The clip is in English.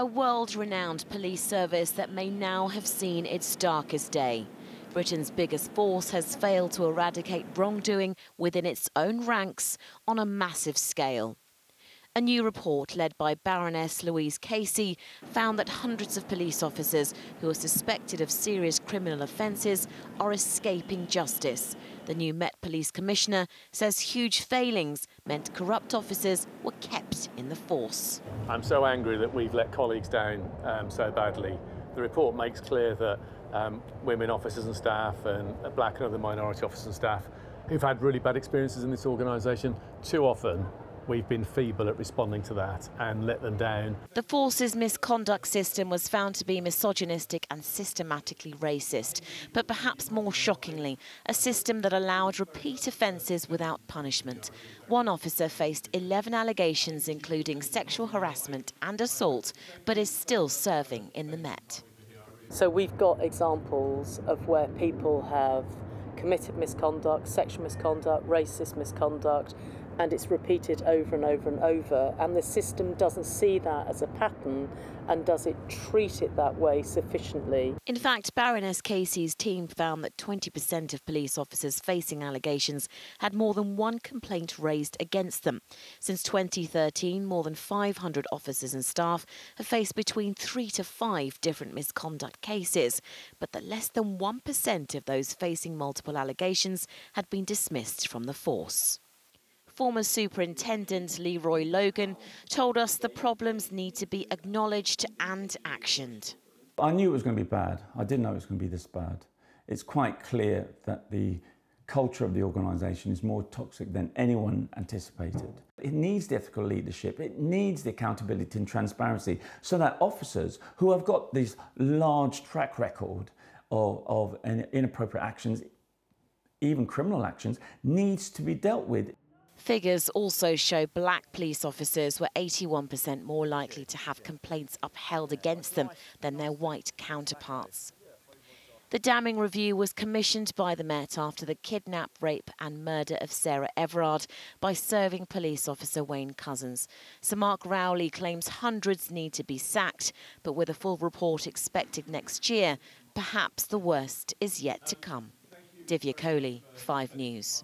A world renowned police service that may now have seen its darkest day. Britain's biggest force has failed to eradicate wrongdoing within its own ranks on a massive scale. A new report led by Baroness Louise Casey found that hundreds of police officers who are suspected of serious criminal offences are escaping justice. The new Met Police Commissioner says huge failings meant corrupt officers were kept in the force. I'm so angry that we've let colleagues down um, so badly. The report makes clear that um, women officers and staff and black and other minority officers and staff who've had really bad experiences in this organisation too often we've been feeble at responding to that and let them down. The force's misconduct system was found to be misogynistic and systematically racist, but perhaps more shockingly, a system that allowed repeat offences without punishment. One officer faced 11 allegations, including sexual harassment and assault, but is still serving in the Met. So we've got examples of where people have committed misconduct, sexual misconduct, racist misconduct, and it's repeated over and over and over. And the system doesn't see that as a pattern and does it treat it that way sufficiently. In fact, Baroness Casey's team found that 20% of police officers facing allegations had more than one complaint raised against them. Since 2013, more than 500 officers and staff have faced between three to five different misconduct cases, but that less than 1% of those facing multiple allegations had been dismissed from the force former Superintendent Leroy Logan told us the problems need to be acknowledged and actioned. I knew it was going to be bad. I didn't know it was going to be this bad. It's quite clear that the culture of the organisation is more toxic than anyone anticipated. It needs the ethical leadership, it needs the accountability and transparency so that officers who have got this large track record of, of inappropriate actions, even criminal actions, needs to be dealt with. Figures also show black police officers were 81% more likely to have complaints upheld against them than their white counterparts. The damning review was commissioned by the Met after the kidnap, rape and murder of Sarah Everard by serving police officer Wayne Couzens. Sir Mark Rowley claims hundreds need to be sacked, but with a full report expected next year, perhaps the worst is yet to come. Divya Kohli, 5 News.